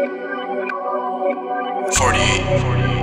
48. 48.